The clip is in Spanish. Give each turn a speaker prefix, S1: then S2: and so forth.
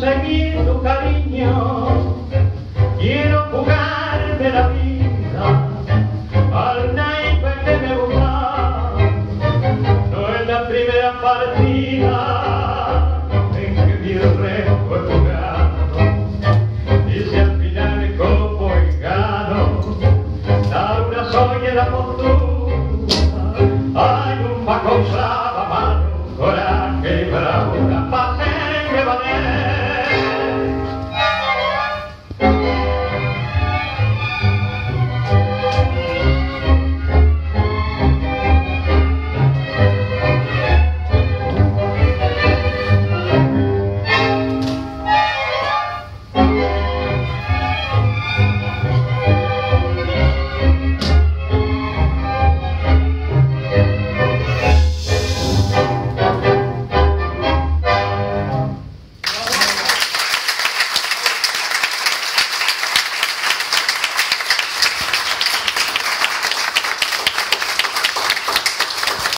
S1: conseguir tu cariño. Quiero jugar de la vida al naipe que me gusta. No es la primera partida en que mi rey fue jugado. Y si al final me copo y gano, da una soy la fortuna.